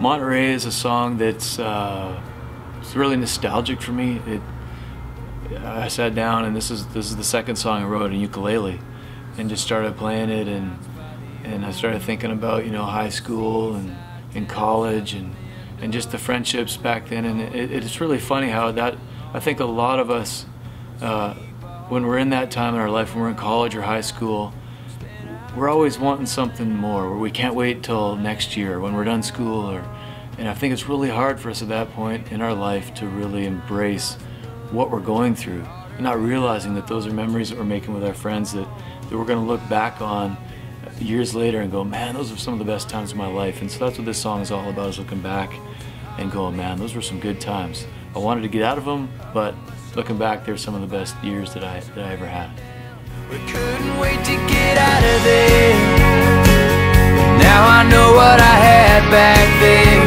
Monterey is a song that's uh, it's really nostalgic for me. It I sat down and this is this is the second song I wrote in ukulele, and just started playing it and and I started thinking about you know high school and in college and and just the friendships back then and it, it's really funny how that I think a lot of us uh, when we're in that time in our life when we're in college or high school we're always wanting something more where we can't wait till next year when we're done school or and I think it's really hard for us at that point in our life to really embrace what we're going through not realizing that those are memories that we're making with our friends that, that we're going to look back on years later and go, man, those are some of the best times of my life. And so that's what this song is all about, is looking back and going, man, those were some good times. I wanted to get out of them, but looking back, they're some of the best years that I, that I ever had. Back there